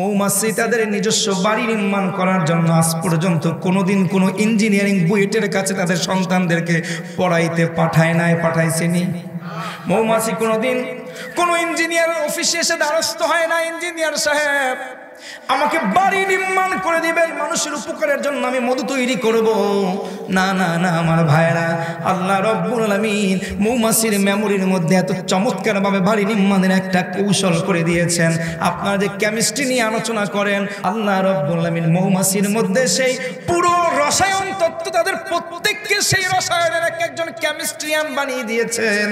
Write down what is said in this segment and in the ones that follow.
মৌমাছি তাদের নিজস্ব বাড়ি নির্মাণ করার জন্য আজ পর্যন্ত কোনোদিন কোনো ইঞ্জিনিয়ারিং বুয়েটের কাছে তাদের সন্তানদেরকে পড়াইতে পাঠায় নাই, পাঠাইছেনি। মৌমাছি কোনোদিন কোনো ইঞ্জিনিয়ার অফিসে এসে দ্বারস্থ হয় না ইঞ্জিনিয়ার সাহেব। আমাকে বাড়ি নির্মাণ করে দিবেন মানুষের উপকারের জন্য আমি মধু তৈরি করব। না না না, আমার ভাইরা আল্লাহ রব্বুল আলামিন মৌমাছির মেমোরির মধ্যে এত চমৎকারভাবে বাড়ি নির্মাণের একটা কৌশল করে দিয়েছেন। আপনারা যে কেমিস্ট্রি নিয়ে আলোচনা করেন, আল্লাহ রব্বুল আলামিন মৌমাছির মধ্যে সেই পুরো রসায়ন তত্ত্ব তাদের প্রত্যেককে সেই রসায়নের এক একজন কেমিস্ট্রিয়ান বানিয়ে দিয়েছেন।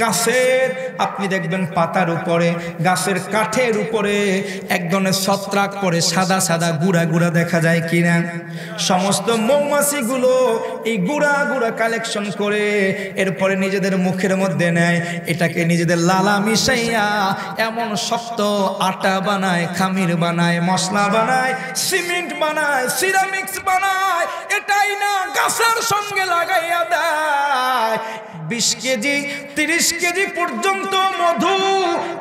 গাছের, আপনি দেখবেন পাতার উপরে, গাছের কাঠের উপরে এক ধরনের ছত্রাক পরে সাদা সাদা গুড়া গুড়া দেখা যায় কিনা? সমস্ত মৌমাছিগুলো এই গুড়া গুড়া কালেকশন করে এরপরে নিজেদের মুখের মধ্যে নেয়। এটাকে নিজেদের লালা মিশাইয়া এমন শক্ত আটা বানায়, খামির বানায়, মশলা বানায়, সিমেন্ট বানায়, সিরামিক্স বানায়, এটাই না গাছের সঙ্গে লাগাইয়া দেয়। বিশ কেজি, তিরিশ কেজি পর্যন্ত মধু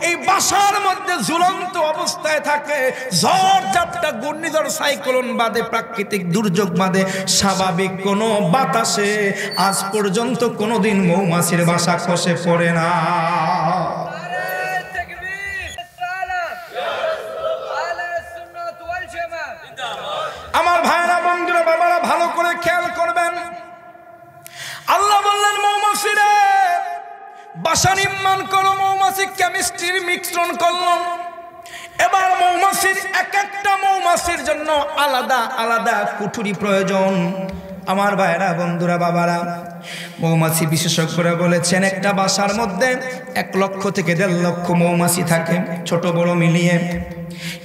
এই বাসার মধ্যে ঝুলন্ত অবস্থায় থাকে। ঝড়ঝাপটা ঘূর্ণিঝড় সাইক্লোন বাদে প্রাকৃতিক দুর্যোগ বাদে স্বাভাবিক কোনো বাতাসে আজ পর্যন্ত কোনোদিন মৌমাছির বাসা খসে পড়ে না। আমার ভাইরা বন্ধুরা, বাবারা, ভালো করে খেয়াল করবেন। আল্লাহ বললেন, মৌমাছিরে, বাসা নির্মাণ করো, মৌমাছি কেমিস্ট্রির মিশ্রণ করলাম। এবার মৌমাছির এক একটা মৌমাছির জন্য আলাদা আলাদা কুঠুরি প্রয়োজন। আমার ভাইরা বন্ধুরা, বাবারা, মৌমাছি বিশেষজ্ঞরা বলেছেন, একটা বাসার মধ্যে এক লক্ষ থেকে দেড় লক্ষ মৌমাছি থাকে, ছোট, বড় মিলিয়ে।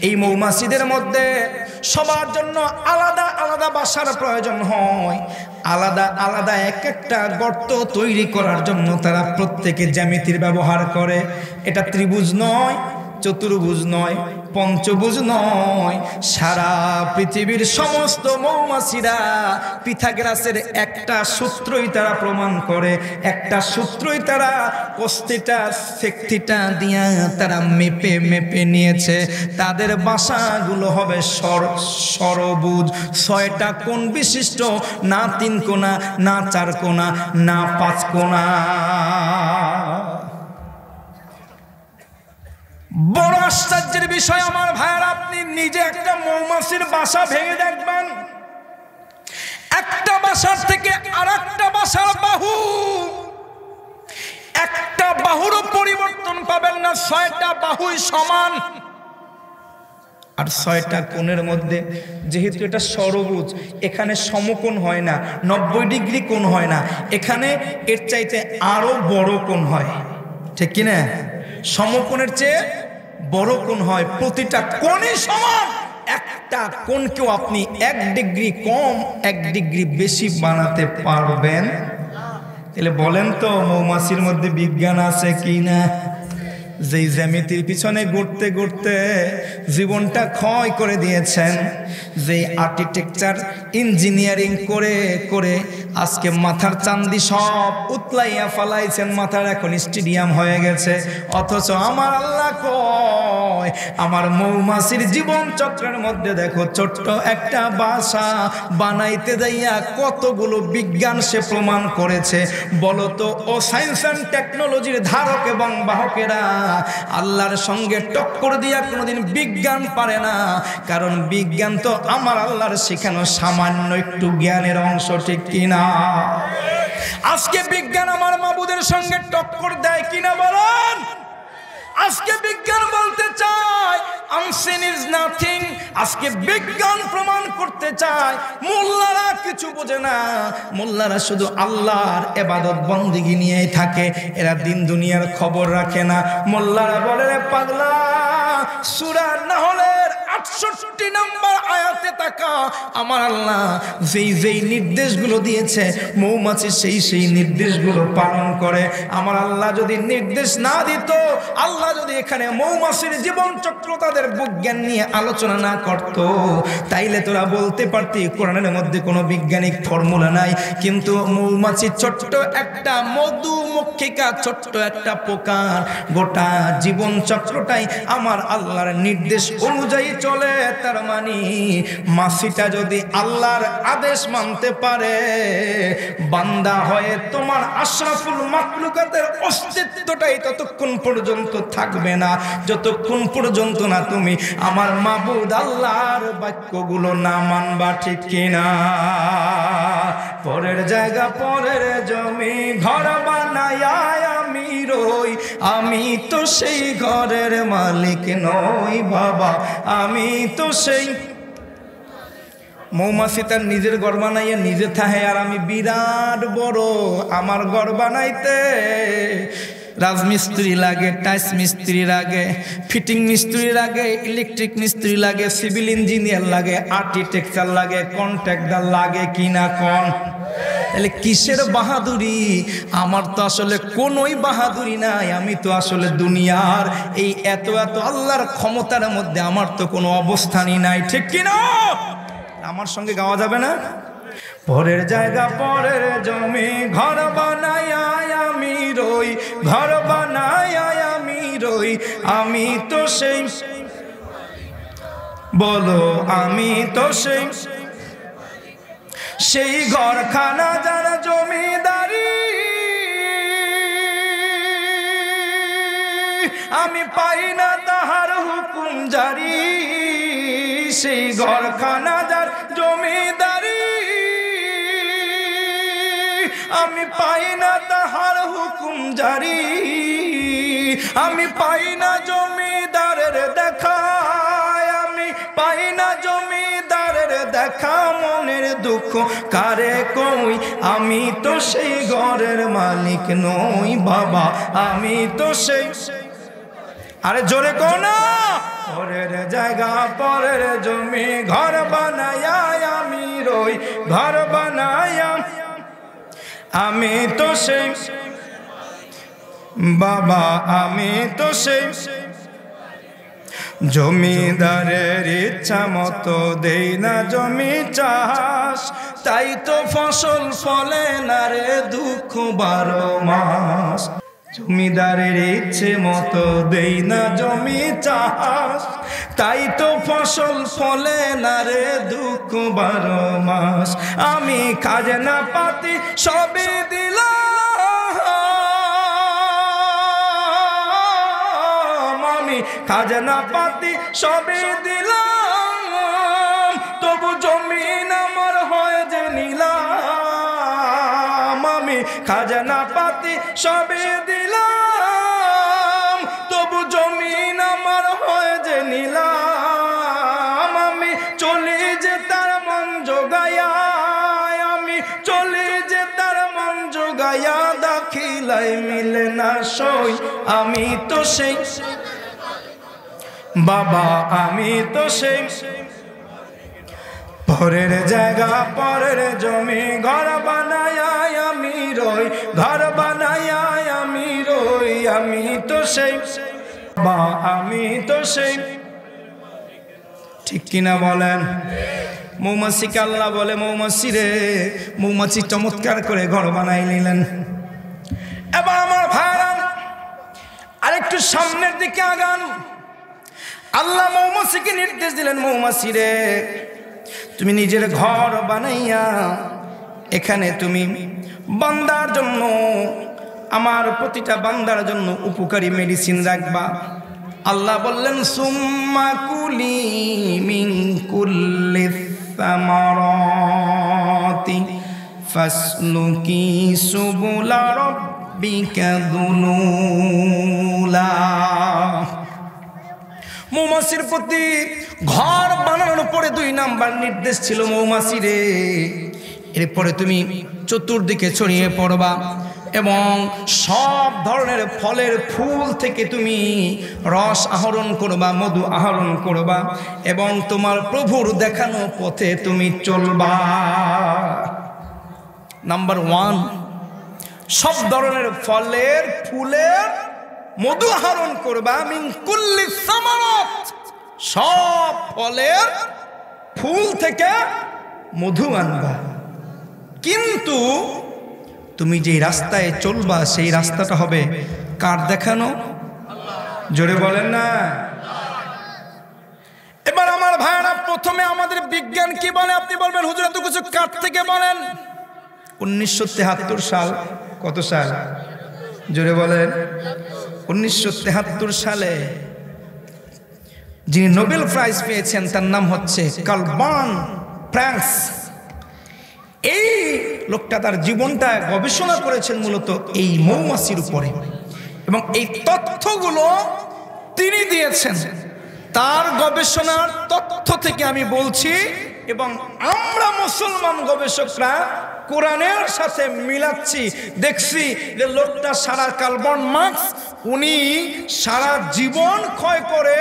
এই মৌমাছিদের মধ্যে সবার জন্য আলাদা আলাদা বাসার প্রয়োজন হয়। আলাদা আলাদা এক একটা গর্ত তৈরি করার জন্য তারা প্রত্যেকে জ্যামিতির ব্যবহার করে। এটা ত্রিভুজ নয় চতুর্ভুজ নয়, পঞ্চভুজ নয়। সারা পৃথিবীর সমস্ত মৌমাছিরা পিথাগ্রাসের একটা সূত্রই তারা প্রমাণ করে, একটা সূত্রই তারা কস্তিটা সেক্তিটা দিয়া তারা মেপে মেপে নিয়েছে। তাদের বাসাগুলো হবে সর সরবুজ ছয়টা কোণ বিশিষ্ট, না তিন কোনা না চার কোনা না পাঁচ কোনা বড় আশ্চর্যের বিষয়, আমার ভাইয়ার, আপনি নিজে একটা মৌমাছির বাসা ভেঙে দেখবেন। একটা বাসার থেকে আর একটা বাসার বাহু। একটা বাহুরও পরিবর্তন পাবেন না, ছয়টা বাহুই সমান। আর ছয়টা কোণের মধ্যে, যেহেতু এটা সরবুজ, এখানে সমকোণ হয় না, নব্বই ডিগ্রি কোণ হয় না, এখানে এর চাইতে আরও বড় কোণ হয়। ঠিক কিনা? সমকোণের চেয়ে বড় কোণ হয়, প্রতিটা কোণে সমান। একটা কোণকেও আপনি এক ডিগ্রি কম, এক ডিগ্রি বেশি বানাতে পারবেন। তাহলে বলেন তো, মৌমাছির মধ্যে বিজ্ঞান আছে কি না যেই জ্যামিতির পিছনে ঘুরতে ঘুরতে জীবনটা ক্ষয় করে দিয়েছেন, যেই আর্কিটেকচার ইঞ্জিনিয়ারিং করে করে আজকে মাথার চান্দি সব উতলাইয়া ফালাইছেন, মাথার এখন স্টেডিয়াম হয়ে গেছে। অথচ আমার আল্লাহ কয়, আমার মৌমাছির জীবন চক্রের মধ্যে দেখো, ছোট্ট একটা বাসা বানাইতে যাইয়া কতগুলো বিজ্ঞান সে প্রমাণ করেছে। বলতো ও সায়েন্স অ্যান্ড টেকনোলজির ধারক এবং বাহকেরা আল্লাহর সঙ্গে টক্কর দিয়া কোনোদিন বিজ্ঞান পারে না। কারণ বিজ্ঞান তো আমার আল্লাহর শেখানো সামান্য একটু জ্ঞানের অংশ, ঠিক কিনা? আজকে বিজ্ঞান আমার মাবুদের সঙ্গে টক্কর দেয় কিনা বলেন? আজকে বিজ্ঞান বলতে চায় আনসিন ইজ নাথিং, আজকে বিজ্ঞান প্রমাণ করতে চায়। মোল্লারা কিছু বোঝে না, মোল্লারা শুধু আল্লাহর এবাদত বন্দিগি নিয়েই থাকে, এরা দিন দুনিয়ার খবর রাখে না। মোল্লারা বলে পাগলা সুরা নহলের আটষট্টি নম্বর আয়াতে তাকা। আমার আল্লাহ, যেই যেই নির্দেশগুলো দিয়েছে, মৌমাছি সেই সেই নির্দেশগুলো পালন করে। আমার আল্লাহ যদি নির্দেশ না দিত, আল্লাহ যদি এখানে মৌমাছির জীবন চক্র তাদের বিজ্ঞান নিয়ে আলোচনা না করত, তাইলে তোরা বলতে পারতি, কোরআনের মধ্যে কোনো বৈজ্ঞানিক ফর্মুলা নাই, কিন্তু মৌমাছি ছোট্ট একটা মধুমক্ষিকা, ছোট্ট একটা পোকার গোটা জীবন চক্রটাই আমার আল্লাহর নির্দেশ অনুযায়ী চলে, তার মানে মাসিটা যদি আল্লাহর আদেশ মানতে পারে, বান্দা হয়ে তোমার আশরাফুল মাকলুকাতের অস্তিত্বটাই ততক্ষণ পর্যন্ত থাকবে না। যতক্ষণ পর্যন্ত না তুমি আমার মাবুদ আল্লাহর বাক্যগুলো না মানবা ঠিক কিনা। পরের জায়গা, পরের জমি, ঘর বানায় রই আমি তো সেই ঘরের মালিক নই, বাবা। আমি তো সেই মৌমাছি তার নিজের ঘর বানাইয়া নিজে থাহে, আর আমি বিরাট বড়। আমার ঘর বানাইতে রাজমিস্ত্রি লাগে টাইস মিস্ত্রি লাগে, ফিটিং মিস্ত্রি লাগে, ইলেকট্রিক মিস্ত্রি লাগে, সিভিল ইঞ্জিনিয়ার লাগে, আর্কিটেকচার লাগে, কন্ট্রাক্টার লাগে কিনা কন? তাহলে কিসের বাহাদুরি? আমার তো আসলে কোনোই বাহাদুরি নাই, আমি তো আসলে দুনিয়ার এই এত এত আল্লাহর ক্ষমতার মধ্যে আমার তো কোনো অবস্থানই নাই, ঠিক কিনা আমার সঙ্গে গাওয়া যাবে না? পরের জায়গা, পরের জমি, ঘর বানায় রই, ঘর বানায় আমি রই, আমি তো সেই বলো, আমি তো সেই সেই ঘরখানা যারা জমিদারি। আমি পাই না তাহার হুকুম জারি, সেই ঘরখানা যার জমিদারি। আমি পাই না তাহার হুকুম জারি। আমি পাই না জমিদারের দেখা। আমি পাই না জমিদারের দেখা। মনের দুঃখ কারে কই? আমি তো সেই ঘরের মালিক নই বাবা। আমি তো সেই আরে জোরে কো না। পরের জায়গা, পরের জমি, ঘর বানায় আমি রই। ঘর বানায় আমি তো সেই বাবা, আমি তো সেই জমিদারের ইচ্ছা মতো দেই না জমি চাষ। তাই তো ফসল ফলে না রে দুঃখ বারো মাস। জমিদারের ইচ্ছে মতো দেই না জমি চাষ। তাই তো ফসল ফলে না রে দুঃখ বারো মাস। আমি খাজনা পাতি সবই দিলাম। আমি খাজনা পাতি সবই দিলাম। তবু জমিন আমার হয় যে নিলাম। আমি খাজনা পাতি সবে দিলাম। তবু আমার নিলাম আমি চলে যে তার মন জোগায়া, আমি চলে যে তার মন জোগায়া দাখিলাই মিলে না সই, আমি তো সেই। বাবা, আমি তো সেই। পরের জায়গা, পরের জমি, ঘর বানায় আমি রই, ঘর বানায় আমি রই, আমি তো সেই। বা আমি তো সেই। ঠিক কিনা বলেন? মৌমাছিকে আল্লাহ বলে, মৌমাছি রে, মৌমাছি চমৎকার করে ঘর বানাই নিলেন। এবার আমার ভাইরান আরেকটু সামনের দিকে আগান। আল্লাহ মৌমাছিকে নির্দেশ দিলেন, মৌমাছি রে, তুমি নিজের ঘর বানাইয়া এখানে তুমি বান্দার জন্য, আমার প্রতিটা বান্দার জন্য উপকারী মেডিসিন রাখবা। আল্লাহ বললেন, সুম্মা কুলি মিন কুল্লি সামারাতি ফাসলুকি সুবুলা রাব্বিকা দুলুলা। মৌমাছির প্রতি ঘর বানানোর পরে দুই নাম্বার নির্দেশ ছিল মৌমাছি রে এরপরে তুমি চতুর্দিকে ছড়িয়ে পড়বা। এবং সব ধরনের ফলের ফুল থেকে তুমি রস আহরণ করবা, মধু আহরণ করবা এবং তোমার প্রভুর দেখানো পথে তুমি চলবা। নাম্বার ওয়ান সব ধরনের ফলের, ফুলের মধু আহরণ করবা। মিন কুল্লি সামারত, সব ফলের ফুল থেকে মধু আনবা। কিন্তু তুমি যে রাস্তায় চলবা, সেই রাস্তাটা হবে কার দেখানো? জোরে বলেন না। এবার আমার ভাইরা প্রথমে আমাদের বিজ্ঞান কি বলে? আপনি বলবেন, হুজুর, এত কিছু কার থেকে বলেন? উনিশশো সাল, কত সাল? জোরে বলেন। উনিশশো সালে যিনি নোবেল প্রাইজ পেয়েছেন, তার নাম হচ্ছে কালবান ফ্রান্স এই লোকটা তার জীবনটা গবেষণা করেছেন মূলত এই মৌমাছির উপরে। এবং এই তথ্যগুলো তিনি দিয়েছেন। তার গবেষণার তথ্য থেকে আমি বলছি, এবং আমরা মুসলমান গবেষকরা কোরআনের সাথে মিলাচ্ছি। দেখছি যে লোকটা সারা কার্বন মার্কস উনি সারা জীবন ক্ষয় করে,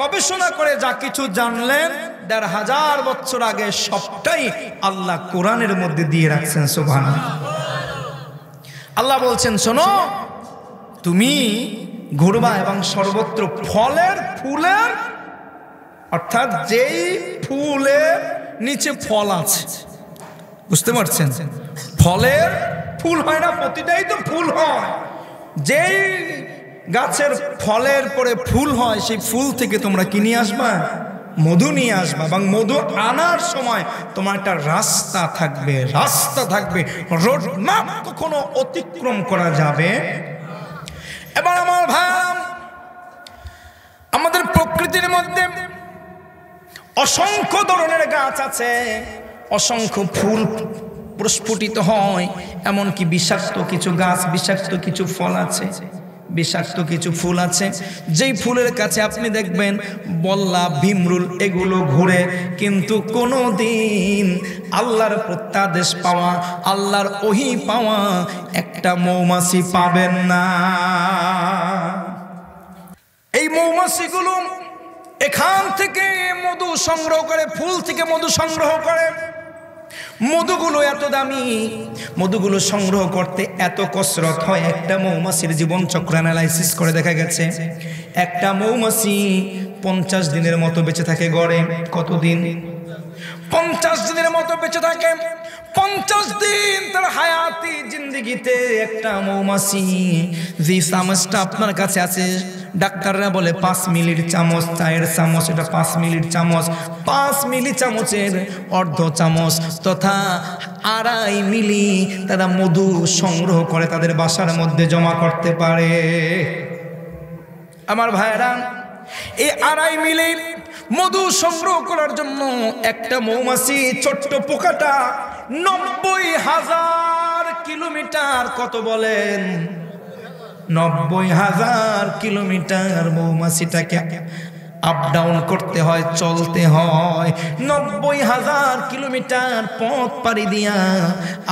গবেষণা করে যা কিছু জানলেন, দেড় হাজার বছর আগে সবটাই আল্লাহ কোরআনের মধ্যে দিয়ে রাখছেন সোভান আল্লাহ বলছেন, শোনো, তুমি ঘুরবা এবং সর্বত্র ফলের ফুলের, অর্থাৎ যেই ফুলের নিচে ফল আছে বুঝতে পারছেন? ফলের ফুল হয় না, প্রতিটাই তো ফুল হয়। যেই গাছের ফলের পরে ফুল হয়, সেই ফুল থেকে তোমরা কি নিয়ে আসবা? মধু নিয়ে আসবা। এবং মধু আনার সময় তোমার একটা রাস্তা থাকবে রাস্তা থাকবে। রোড ম্যাপ কখনো অতিক্রম করা যাবে? এবার আমার ভাই, আমাদের প্রকৃতির মধ্যে অসংখ্য ধরনের গাছ আছে। অসংখ্য ফুল প্রস্ফুটিত হয়, এমনকি বিষাক্ত কিছু গাছ, বিষাক্ত কিছু ফল আছে, বিষাক্ত কিছু ফুল আছে। যেই ফুলের কাছে আপনি দেখবেন বল্লা, ভীমরুল, এগুলো ঘুরে, কিন্তু কোনো দিন আল্লাহর প্রত্যাদেশ পাওয়া, আল্লাহর ওহি পাওয়া একটা মৌমাছি পাবেন না। এই মৌমাছিগুলো এখান থেকে মধু সংগ্রহ করে, ফুল থেকে মধু সংগ্রহ করে। মধুগুলো এত দামি। মধুগুলো সংগ্রহ করতে এত কসরত হয়। একটা মৌমাছির জীবন চক্র অ্যানালাইসিস করে দেখা গেছে। একটা মৌমাছি পঞ্চাশ দিনের মতো বেঁচে থাকে গড়ে। কতদিন? পঞ্চাশ দিনের মতো বেঁচে থাকে। পঞ্চাশ দিন তার হায়াতি জিন্দিগিতে একটা মৌমাছি। যে চামচটা আপনার কাছে আছে, ডাক্তাররা বলে পাঁচ মিলির চামচ, চায়ের চামচ, এটা পাঁচ মিলির চামচ। পাঁচ মিলি চামচের অর্ধ চামচ তথা আড়াই মিলি তারা মধু সংগ্রহ করে তাদের বাসার মধ্যে জমা করতে পারে। আমার ভাইরা এই আড়াই মিলি মধু সংগ্রহ করার জন্য একটা মৌমাছি ছোট্ট পোকাটা নব্বই হাজার কিলোমিটার কত বলেন? নব্বই হাজার কিলোমিটার মৌমাছিটাকে আপ ডাউন করতে হয়, চলতে হয়। নব্বই হাজার কিলোমিটার পথ পাড়ি দিয়া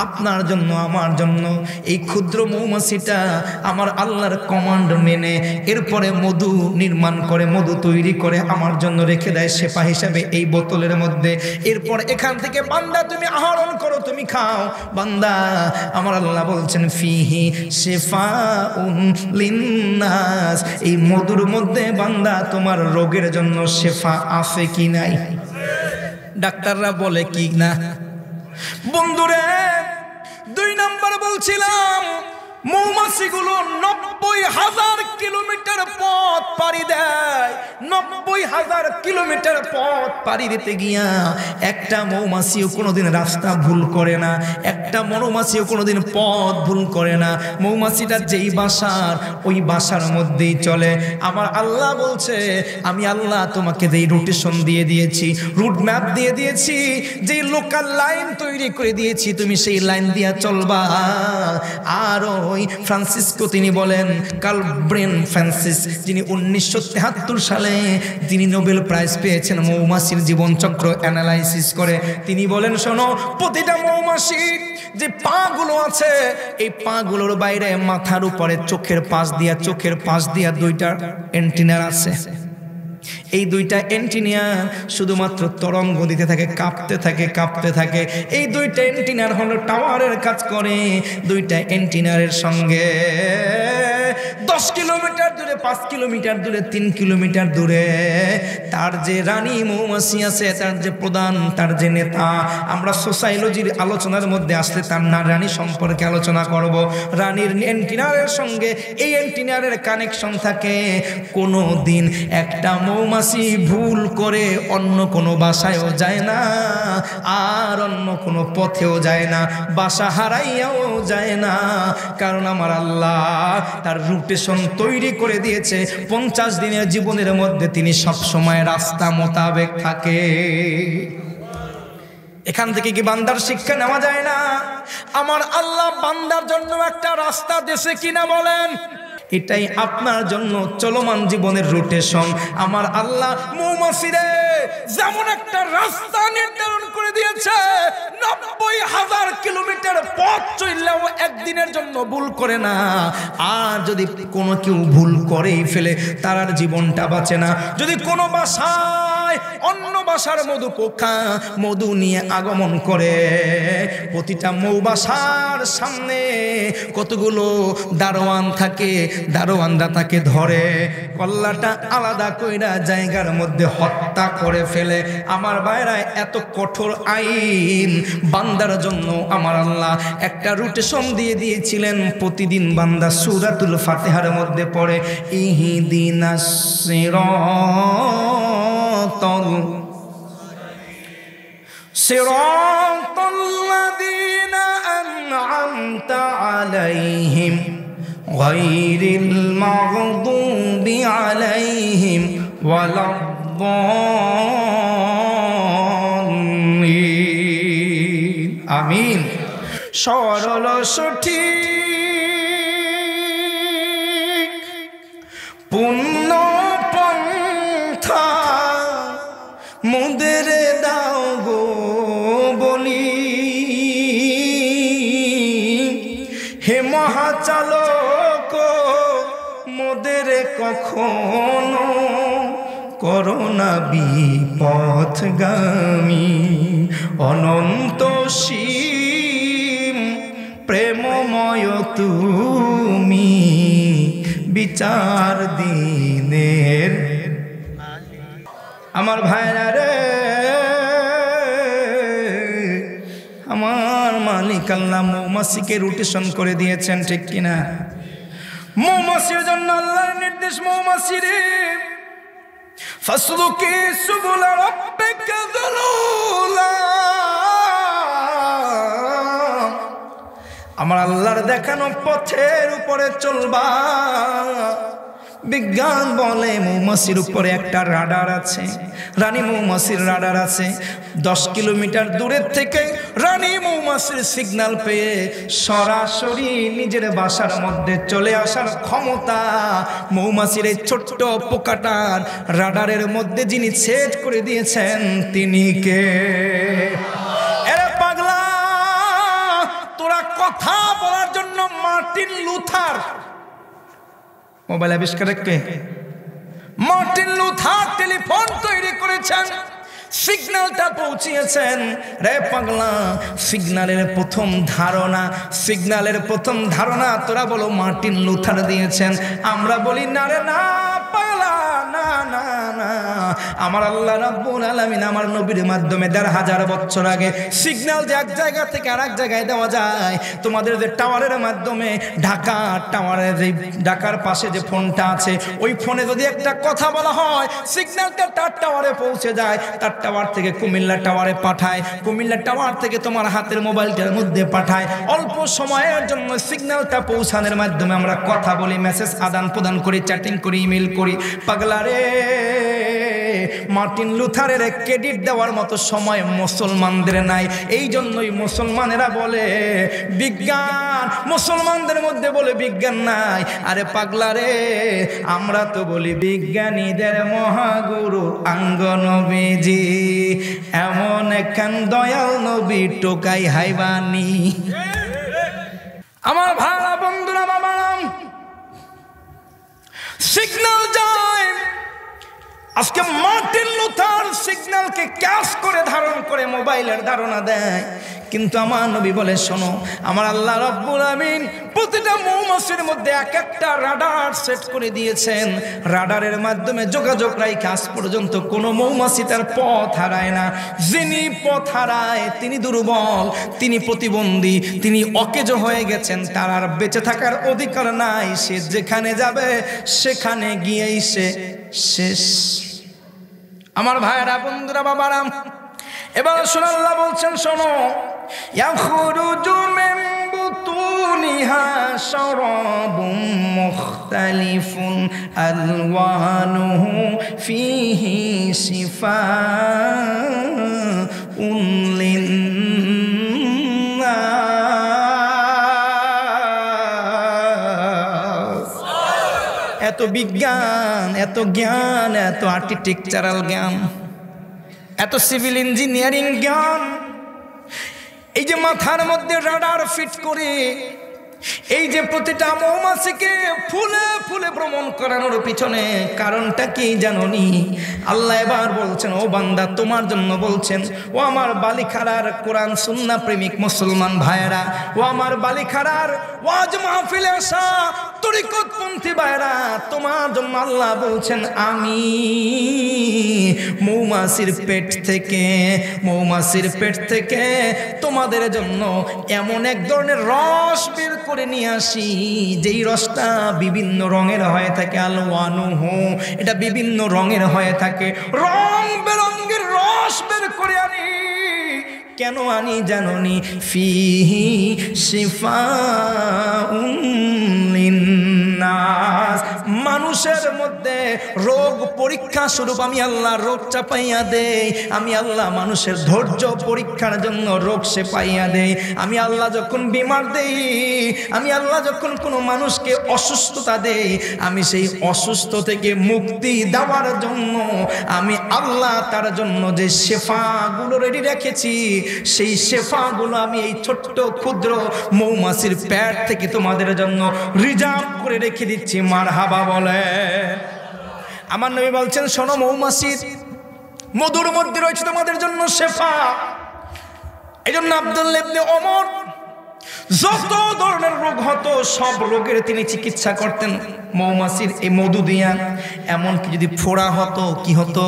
আপনার জন্য, আমার জন্য এই ক্ষুদ্র মৌমাছিটা আমার আল্লাহর কমান্ড মেনে এরপরে মধু নির্মাণ করে, মধু তৈরি করে আমার জন্য রেখে দেয় সেপা হিসাবে এই বোতলের মধ্যে। এরপর এখান থেকে, বান্দা, তুমি আহরণ করো, তুমি খাও। বান্দা, আমার আল্লাহ বলছেন, ফিহি শেফা উন লিন্নাস। এই মধুর মধ্যে বান্দা, তোমার রোগের জন্য শেফা আছে কি নাই? ডাক্তাররা বলে কি না? বন্ধুরে দুই নাম্বার বলছিলাম মৌমাছিগুলো নব্বই হাজার কিলোমিটার পথ পাড়ি দেয়। নব্বই হাজার কিলোমিটার পথ পাড়ি দিতে গিয়া একটা মৌমাছিও কোনোদিন রাস্তা ভুল করে না, একটা মৌমাছিও কোনোদিন পথ ভুল করে না। মৌমাছিটা যেই বাসার, ওই বাসার মধ্যেই চলে। আমার আল্লাহ বলছে, আমি আল্লাহ তোমাকে যেই রোটেশন দিয়ে দিয়েছি রুট ম্যাপ দিয়ে দিয়েছি, যেই লোকাল লাইন তৈরি করে দিয়েছি, তুমি সেই লাইন দিয়া চলবা। ওই ফ্রান্সিসকো তিনি বলেন কাল ব্রেন ফ্রান্সিস, যিনি উনিশশো সালে যিনি নোবেল প্রাইজ পেয়েছেন মৌমাছির জীবনচক্র অ্যানালাইসিস করে, তিনি বলেন, শোনো, প্রতিটা মৌমাছি যে পাগুলো আছে, এই পাগুলোর বাইরে মাথার উপরে চোখের পাশ দিয়া, চোখের পাশ দিয়া দুইটা এন্টিনার আছে। এই দুইটা এন্টিনিয়া শুধুমাত্র তরঙ্গ দিতে থাকে, কাঁপতে থাকে কাঁপতে থাকে। এই দুইটা এন্টিনার হলো টাওয়ারের কাজ করে, দুইটা এন্টিনারের সঙ্গে। দশ কিলোমিটার দূরে, পাঁচ কিলোমিটার দূরে, তিন কিলোমিটার দূরে। তার যে রানী মৌমাছি আছে, তার যে প্রধান, তার যে নেতা, আমরা সোসাইলজির আলোচনার মধ্যে আসলে তার না রানী সম্পর্কে আলোচনা করব। রানীর এন্টিনারের সঙ্গে এই এন্টিনারের কানেকশন থাকে। কোনো দিন একটা মৌমাছি ভুল করে অন্য কোনো বাসায়ও যায় না, আর অন্য কোনো পথেও যায় না, বাসা হারাইয়াও যায় না। কারণ আমার আল্লাহ তার রুটেশন তৈরি করে দিয়েছে, পঞ্চাশ দিনের জীবনের মধ্যে তিনি সব সময় রাস্তা মোতাবেক থাকে। এখান থেকে কি বান্দার শিক্ষা নেওয়া যায় না? আমার আল্লাহ বান্দার জন্য একটা রাস্তা দেশে কিনা বলেন? এটাই আপনার জন্য চলমান জীবনের রোটেশন আমার আল্লাহ মৌমাসিরে যেমন একটা রাস্তা নির্ধারণ করে দিয়েছে, নব্বই হাজার কিলোমিটার পথ চললেও একদিনের জন্য ভুল করে না। আর যদি কোনো কেউ ভুল করেই ফেলে, তার জীবনটা বাঁচে না। যদি কোনো বাসায় অন্য বাসার মধু পোকা, মধু নিয়ে আগমন করে, প্রতিটা মৌবাসার সামনে কতগুলো দারোয়ান থাকে দারোয়ানরা তাকে ধরে, কল্লাটা আলাদা কইরা জায়গার মধ্যে হত্যা করে ফেলে। আমার বাইরা এত কঠোর আইন, বান্দার জন্য আমার আল্লাহ একটা রুটেশন দিয়ে দিয়েছিলেন। প্রতিদিন বান্দা সুরাতুল ফাতেহার মধ্যে পড়ে ইহিদিনা সিরাতাল দিন আন'আমতা আলাইহিম। غير المغضوب عليهم ولا الضالين আমিন সরল সঠিক পূর্ণ মোদের কখনো করোনা বিপথগামী, অনন্ত সীম, প্রেমময় তুমি বিচার দিনের। আমার ভাইরা রে, আমার মালিক আল্লাহ মৌমাছিকে রুটেশন করে দিয়েছেন, ঠিক কিনা? মৌমাছির জন্য আল্লাহর নির্দেশ, মৌমাছি রে। ফাসলুকি সুবুলা রাব্বিকা যুলুলা আমার আল্লাহর দেখানো পথের উপরে চলবা। বিজ্ঞান বলে মৌমাছির উপরে একটা রাডার আছে। রানী মৌমাছির রাডার আছে। দশ কিলোমিটার দূরের থেকে রানী মৌমাছির সিগন্যাল পেয়ে সরাসরি নিজের বাসার মধ্যে চলে আসার ক্ষমতা মৌমাছির এই ছোট্ট পোকাটার রাডারের মধ্যে যিনি সেট করে দিয়েছেন, তিনি কে? পাগলা, তোরা কথা বলার জন্য মার্টিন লুথার মোবাইল আবিষ্কার কে মার্টিন লুথার টেলিফোন তৈরি করেছেন। সিগন্যালটা পৌঁছিয়েছেন। রে পাগলা, সিগন্যালের প্রথম ধারণা, সিগন্যালের প্রথম ধারণা তোরা বলো মার্টিন লুথার দিয়েছেন। আমরা বলি, না রে, না। আমার আল্লাহ রাব্বুল আলামিন আমার নবীর মাধ্যমে দেড় হাজার বছর আগে সিগন্যাল যে এক জায়গা থেকে আর এক জায়গায় দেওয়া যায়, তোমাদের যে টাওয়ারের মাধ্যমে ঢাকা টাওয়ারের যে ঢাকার পাশে যে ফোনটা আছে, ওই ফোনে যদি একটা কথা বলা হয় সিগন্যালটা তার টাওয়ারে পৌঁছে যায়। তার টাওয়ার থেকে কুমিল্লা টাওয়ারে পাঠায়, কুমিল্লা টাওয়ার থেকে তোমার হাতের মোবাইলটার মধ্যে পাঠায়। অল্প সময়ের জন্য সিগন্যালটা পৌঁছানোর মাধ্যমে আমরা কথা বলি মেসেজ আদান প্রদান করি চ্যাটিং করি ইমেল করি। পাগলা রে! মার্টিন লুথারের ক্রেডিট দেওয়ার মতো সময় মুসলমানদের নাই। এই জন্যই মুসলমানেরা বলে, বিজ্ঞান মুসলমানদের মধ্যে বলে, বিজ্ঞান নাই। আরে পাগলা রে, আমরা তো বলি, বিজ্ঞানীদের মহাগুরু আঙ্গ নবীজি এমন একখান দয়াল নবী টোকাই হাইবানি। আমার ভাড়া বন্ধুরা বাবা সিগন্যাল যায় আজকে মার্টিন লুথার সিগন্যালকে ক্যাশ করে ধারণ করে মোবাইলের ধারণা দেয়। কিন্তু আমার নবী বলে, শোনো, আমার আল্লাহ রব্বুল আমিন প্রতিটা মৌমাছির মধ্যে এক একটা রাডার সেট করে দিয়েছেন। রাডারের মাধ্যমে যোগাযোগ রাখে আজ পর্যন্ত কোনো মৌমাছি তার পথ হারায় না। যিনি পথ হারায়, তিনি দুর্বল, তিনি প্রতিবন্ধী, তিনি অকেজ হয়ে গেছেন, তার আর বেঁচে থাকার অধিকার নাই। সে যেখানে যাবে, সেখানে গিয়েই সে শেষ। আমার ভাইরা, বন্ধুরা, বাবারা, এবার সোনাল্লাহ বলছেন, শোনো, ইয়াখরুজু মিন বুতুনিহা শারাবুম মুখতালিফুন আলওয়ানুহু ফিহি বিজ্ঞান, এত জ্ঞান, এত আর্কিটেকচারাল জ্ঞান, এত সিভিল ইঞ্জিনিয়ারিং জ্ঞান। এই যে মাথার মধ্যে রাডার ফিট করে এই যে প্রতিটা মৌমাছিকে ফুলে ফুলে ভ্রমণ করানোর পিছনে কারণটা কি জাননি? আল্লাহ এবার বলছেন, ও বান্দা, তোমার জন্য বলছেন, ও আমার বালিখারার কোরআন সুন্না প্রেমিক মুসলমান ভাইয়েরা, ও আমার বালিখারার ওয়াজ মাহফিলে আসা তরিকতপন্থী ভাইয়েরা, তোমার জন্য আল্লাহ বলছেন, আমি মৌমাছির পেট থেকে, মৌমাছির পেট থেকে তোমাদের জন্য এমন এক ধরনের রস বের করে নিয়ে আসি। যেই রসটা বিভিন্ন রঙের হয়ে থাকে আলোয়ানুহু এটা বিভিন্ন রঙের হয়ে থাকে। রং বেরঙ্গের রস বের করে আনি। কেন আনি জাননি? ফি শিফা লিন্নাস মানুষের মধ্যে রোগ পরীক্ষা স্বরূপ আমি আল্লাহ রোগ চাপাইয়া দেই। আমি আল্লাহ মানুষের ধৈর্য পরীক্ষার জন্য রোগ সে পাইয়া দেই। আমি আল্লাহ যখন বিমার দেই, আমি আল্লাহ যখন কোনো মানুষকে অসুস্থতা দেই, আমি সেই অসুস্থ থেকে মুক্তি দেওয়ার জন্য আমি আল্লাহ তার জন্য যে শেফাগুলো রেডি রেখেছি, সেই শেফাগুলো আমি এই ছোট্ট ক্ষুদ্র মৌমাছির প্যাট থেকে তোমাদের জন্য রিজার্ভ করে রেখে দিচ্ছি মার হাবা বলে। আমার নবী বলছেন, শোনো মৌমাছির মধুর মধ্যে রয়েছে তোমাদের জন্য শেফা। এই জন্য আবদুল্লেবনে অমর যত ধরনের রোগ হতো, সব রোগের তিনি চিকিৎসা করতেন মৌমাছির এই মধু দিয়া। এমনকি যদি ফোড়া হতো, কি হতো?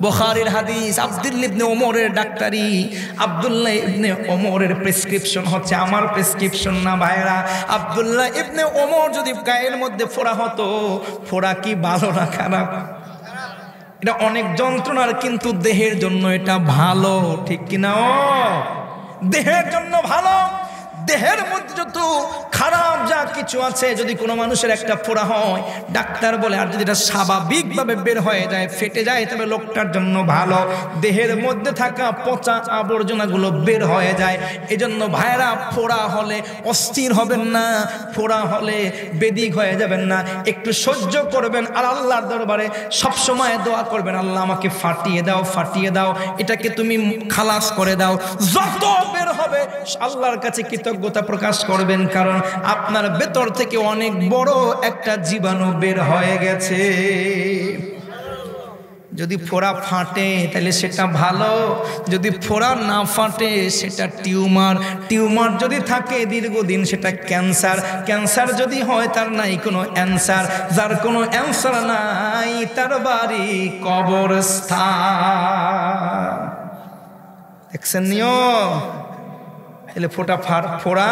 বখারের হাদিস, আব্দুল ইবনে ওমরের ডাক্তারি, আব্দুল্লাহ ইবনে ওমরের প্রেসক্রিপশন হচ্ছে আমার প্রেসক্রিপশন না ভাইরা আব্দুল্লাহ ইবনে ওমর যদি গায়ের মধ্যে ফোড়া হতো, ফোড়া কি ভালো না খারাপ? এটা অনেক যন্ত্রণার কিন্তু দেহের জন্য এটা ভালো, ঠিক কিনা ও? দেহের জন্য ভালো। দেহের মধ্যে যত খারাপ যা কিছু আছে, যদি কোনো মানুষের একটা ফোড়া হয়, ডাক্তার বলে, আর যদি এটা স্বাভাবিকভাবে বের হয়ে যায়, ফেটে যায়, তবে লোকটার জন্য ভালো। দেহের মধ্যে থাকা পচা আবর্জনাগুলো বের হয়ে যায়। এজন্য ভাইরা, ফোড়া হলে অস্থির হবেন না, ফোড়া হলে বেদিক হয়ে যাবেন না। একটু সহ্য করবেন আর আল্লাহর দরবারে সবসময় দোয়া করবেন, আল্লাহ, আমাকে ফাটিয়ে দাও ফাটিয়ে দাও। এটাকে তুমি খালাস করে দাও। যত বের হবে, আল্লাহর কাছে কৃতজ্ঞতা প্রকাশ করবেন, কারণ আপনার ভেতর থেকে অনেক বড় একটা জীবাণু বের হয়ে গেছে। যদি ফোড়া ফাটে, তাহলে সেটা ভালো। যদি ফোড়া না ফাটে, সেটা টিউমার। টিউমার যদি থাকে দীর্ঘদিন, সেটা ক্যান্সার। ক্যান্সার যদি হয়, তার নাই কোনো অ্যান্সার। যার কোনো অ্যান্সার নাই, তার বাড়ি কবরস্থান। দেখছেন নিয়ম? তাহলে ফোটা ফাট, ফোড়া,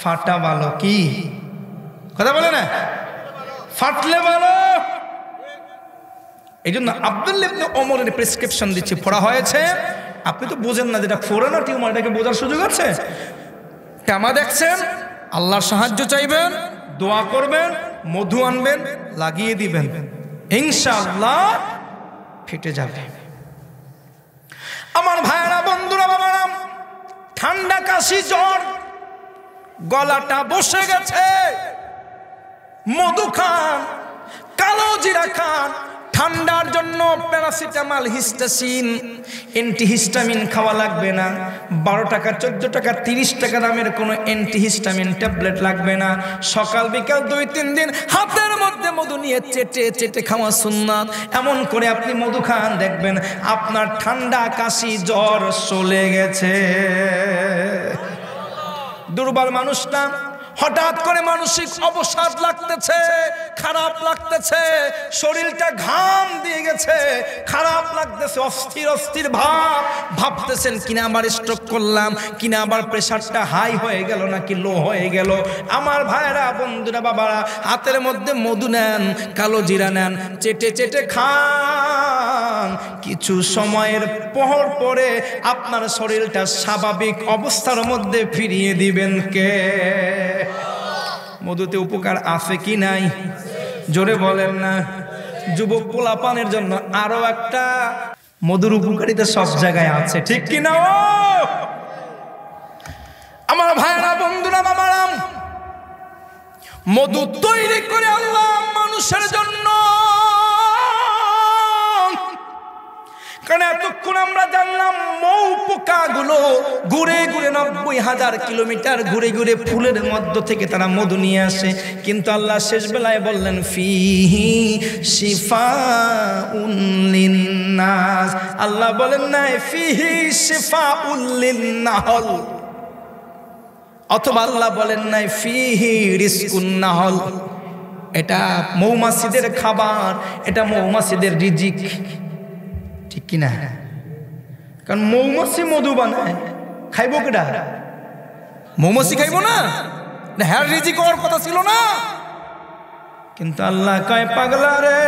ফাটা ভালো কি? কথা বলে না? ফাটলে ভালো এই জন্য আবদুল্লিবনে অমরের প্রেসক্রিপশন দিচ্ছি, ফোড়া হয়েছে। আপনি তো বোঝেন না যেটা ফোড়া না টিউমার এটাকে বোঝার সুযোগ আছে। টামা দেখছেন, আল্লাহর সাহায্য চাইবেন, দোয়া করবেন, মধু আনবেন, লাগিয়ে দিবেন। ইনশাআল্লাহ ফেটে যাবে। আমার ভাইয়েরা, বন্ধুরা, বাবারা ঠান্ডা কাশি জ্বর গলাটা বসে গেছে। মধু খান কালো জিরা খান ঠান্ডার জন্য প্যারাসিটামল, হিস্টাসিন অ্যান্টিহিস্টামিন খাওয়া লাগবে না। বারো টাকা, চোদ্দ টাকা, তিরিশ টাকা দামের কোনো অ্যান্টিহিস্টামিন ট্যাবলেট লাগবে না। সকাল, বিকাল, দুই, তিন দিন হাতের মধ্যে মধু নিয়ে চেটে চেটে খাওয়া সুন্নাত। এমন করে আপনি মধু খান, দেখবেন আপনার ঠান্ডা কাশি জ্বর চলে গেছে। দুর্বল মানুষটা হঠাৎ করে মানসিক অবসাদ লাগতেছে, খারাপ লাগতেছে, শরীরটা ঘাম দিয়ে গেছে, খারাপ লাগতেছে, অস্থির অস্থির ভাব। ভাবতেছেন, কিনা আবার স্ট্রোক করলাম, কিনা আবার প্রেশারটা হাই হয়ে গেল নাকি লো হয়ে গেল? আমার ভাইরা বন্ধুরা, বাবারা, হাতের মধ্যে মধু নেন, কালো জিরা নেন, চেটে চেটে খান। কিছু সময়ের পর পরে আপনার শরীরটা স্বাভাবিক অবস্থার মধ্যে ফিরিয়ে দিবেন কে? মধুতে উপকার আছে কি নাই? জোরে বলেন না। যুবক পোলাপানের জন্য আরও একটা মধুর উপকারিতা সব জায়গায় আছে, ঠিক কি না আমার ভাইরা বন্ধুরা, বাবারাম, মধু তৈরি করে আল্লাহ মানুষের জন্য কারণ এতক্ষণ আমরা জানলাম মৌ পোকাগুলো ঘুরে ঘুরে নব্বই হাজার কিলোমিটার ঘুরে ঘুরে ফুলের মধ্য থেকে তারা মধু নিয়ে আসে। কিন্তু আল্লাহ শেষ বেলায় বললেন, ফিহি শিফা উল্লিন্নাস আল্লাহ বলেন, না ফিহি শিফা উল্লিন্নাহল অথবা আল্লাহ বলেন নাই ফিহি রিস্কুন নাহল। এটা মৌমাছিদের খাবার, এটা মৌমাছিদের রিজিক। ঠিক কিনা কারণ মৌমাছি মধু বানায় খাইব কেটা মৌমাছি খাইব না? না হ্যাঁ রিজি করার কথা ছিল না। কিন্তু আল্লাহ কয় পাগলা রে।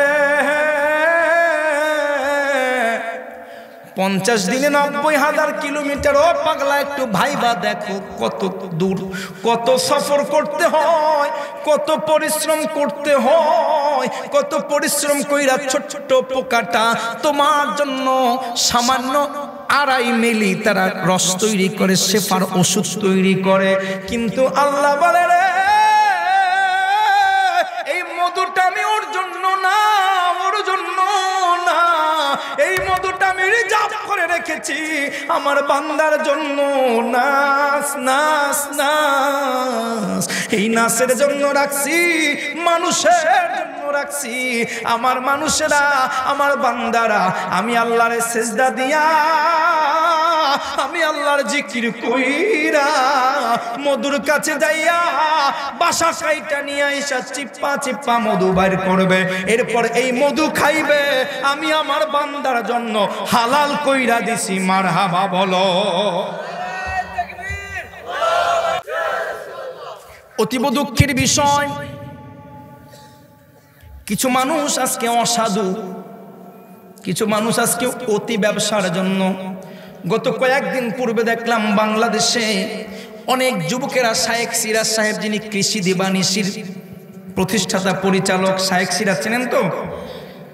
পঞ্চাশ দিনে নব্বই হাজার কিলোমিটার। ও পাগলা, একটু ভাইবা দেখো কত দূর, কত সফর করতে হয়, কত পরিশ্রম করতে হয়, কত পরিশ্রম কইরা ছোট ছোট পোকাটা তোমার জন্য সামান্য আড়াই মিলি তারা রস তৈরি করে, শেফার ওষুধ তৈরি করে। কিন্তু আল্লাহ বলে, রে, এই মধুটা আমি ওর জন্য না এই মধুটা আমি রিজার্ভ করে রেখেছি। আমার বান্দার জন্য নাস নাস নাস। এই নাসের জন্য রাখছি, মানুষের জন্য রাখছি। আমার মানুষেরা, আমার বান্দারা, আমি আল্লাহরে সেজদা দিয়া আমি আল্লাহর জিকির কইরা মধুর কাছে যাইয়া বাসা সাইটা নিয়ে আইসা চিপ্পা চিপ্পা মধু বাইর করবে। এরপর এই মধু খাইবে। আমি আমার বান্দার জন্য হালাল কইরা দিছি মার হাবা বলো। অতীব দুঃখের বিষয়, কিছু মানুষ আজকে অসাধু, কিছু মানুষ আজকে অতি ব্যবসার জন্য গত কয়েকদিন পূর্বে দেখলাম বাংলাদেশে অনেক যুবকেরা শায়েক সিরাজ সাহেব, যিনি কৃষি দিবানিশির প্রতিষ্ঠাতা, পরিচালক, শায়েক সিরাজ চেনেন তো?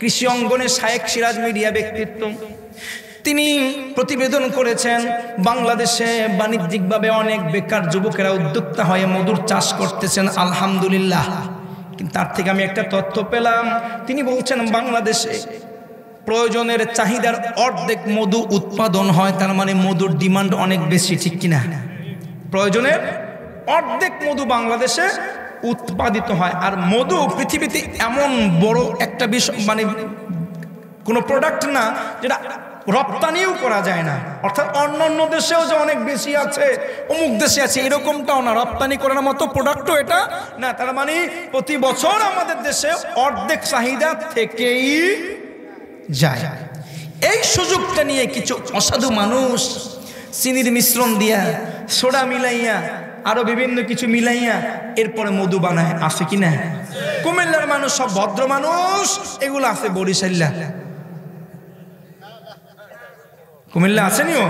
কৃষি অঙ্গনে শায়েক সিরাজ মিডিয়া ব্যক্তিত্ব। তিনি প্রতিবেদন করেছেন, বাংলাদেশে বাণিজ্যিকভাবে অনেক বেকার যুবকেরা উদ্যোক্তা হয়ে মধুর চাষ করতেছেন, আলহামদুলিল্লাহ। তার থেকে আমি একটা তথ্য পেলাম। তিনি বলছেন, বাংলাদেশে প্রয়োজনের চাহিদার অর্ধেক মধু উৎপাদন হয়, তার মানে মধুর ডিমান্ড অনেক বেশি, ঠিক কিনা? প্রয়োজনের অর্ধেক মধু বাংলাদেশে উৎপাদিত হয়, আর মধু পৃথিবীতে এমন বড় একটা বিষয় মানে কোনো প্রোডাক্ট না যেটা রপ্তানিও করা যায় না। অর্থাৎ অন্য অন্য দেশেও যে অনেক বেশি আছে, অমুক দেশে আছে, এরকমটাও না, রপ্তানি করার মতো প্রোডাক্টও এটা না। তার মানে প্রতি বছর আমাদের দেশে অর্ধেক চাহিদা থেকেই যায়। এই সুযোগটা নিয়ে কিছু অসাধু মানুষ চিনির মিশ্রণ দিয়া, সোডা মিলাইয়া, আরও বিভিন্ন কিছু মিলাইয়া এরপরে মধু বানায়। আছে কি না? কুমিল্লার মানুষ সব ভদ্র মানুষ, এগুলো আছে বরিশাল্লা। কুমিল্লা আসেনিও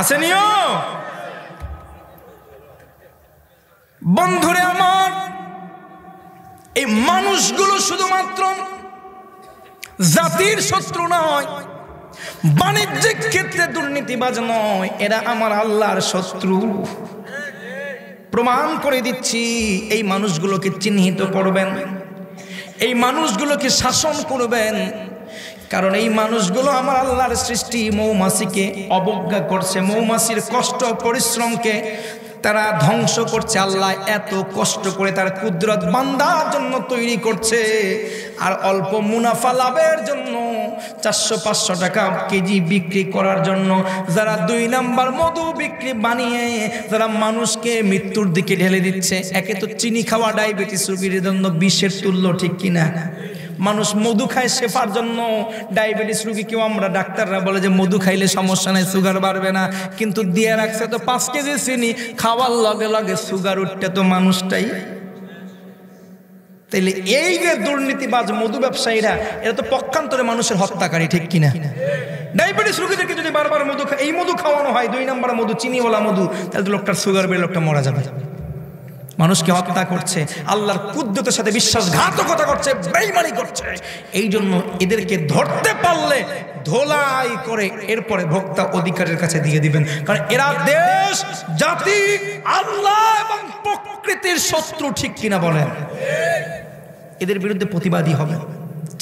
আসেনিও বন্ধুরে আমার, এই মানুষগুলো শুধুমাত্র জাতির শত্রু নয়, বাণিজ্যিক ক্ষেত্রে দুর্নীতিবাজ নয়, এরা আমার আল্লাহর শত্রু। প্রমাণ করে দিচ্ছি, এই মানুষগুলোকে চিহ্নিত করবেন, এই মানুষগুলোকে শাসন করবেন, কারণ এই মানুষগুলো আমার আল্লাহর সৃষ্টি মৌমাছিকে অবজ্ঞা করছে, মৌমাছির কষ্ট, পরিশ্রমকে তারা ধ্বংস করছে আল্লাহ, এত কষ্ট করে তার কুদরত বান্দার জন্য তৈরি করছে। আর অল্প মুনাফা লাভের জন্য চারশো পাঁচশো টাকা কেজি বিক্রি করার জন্য যারা দুই নাম্বার মধু বিক্রি বানিয়ে যারা মানুষকে মৃত্যুর দিকে ঢেলে দিচ্ছে, একে তো চিনি খাওয়া ডায়াবেটিস রোগীর জন্য বিষের তুল্য ঠিক কিনা? মানুষ মধু খায় শেফার জন্য। ডায়াবেটিস রুগীকেও আমরা, ডাক্তাররা বলে যে মধু খাইলে সমস্যা নেই, সুগার বাড়বে না। কিন্তু দিয়ে রাখছে তো পাঁচ কেজি চিনি, খাওয়ার লগে লগে সুগার উঠতে তো মানুষটাই। তাইলে এই যে দুর্নীতিবাজ মধু ব্যবসায়ীরা, এরা তো পক্ষান্তরে মানুষের হত্যাকারী, ঠিক কিনা? ডায়াবেটিস রুগীদেরকে যদি বারবার মধু এই মধু খাওয়ানো হয়, দুই নাম্বার মধু, চিনিওয়ালা মধু, তাহলে তো লোকটার সুগার বেড়ে লোকটা মারা যাবে। মানুষকে হত্যা করছে, আল্লাহর কুদ্দতের সাথে বিশ্বাসঘাতকতা করছে বেইমানি করছে। এই জন্য এদেরকে ধরতে পারলে ধোলাই করে এরপরে ভোক্তা অধিকারের কাছে দিয়ে দিবেন। কারণ এরা দেশ, জাতি, আল্লাহ এবং প্রকৃতির শত্রু, ঠিক কিনা বলেন? এদের বিরুদ্ধে প্রতিবাদী হবে।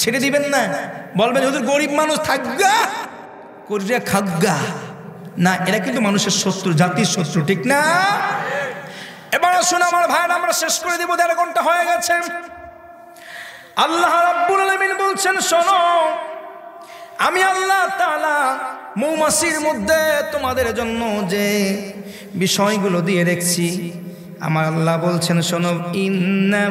ছেড়ে দিবেন না। বলবেন ওদের গরিব মানুষ থাকগা, করিয়া খাগা না, এরা কিন্তু মানুষের শত্রু, জাতির শত্রু, ঠিক না? এবার আসুন আমার ভাইয়ের, আমরা শেষ করে দিব, দেড় ঘণ্টা হয়ে গেছে। আল্লাহ রাব্বুল আলামিন বলছেন, শোনো, আমি আল্লাহ তাআলা মৌমাছির মধ্যে তোমাদের জন্য যে বিষয়গুলো দিয়ে রেখেছি, আমার আল্লাহ বলছেন, শোনো, ইন্না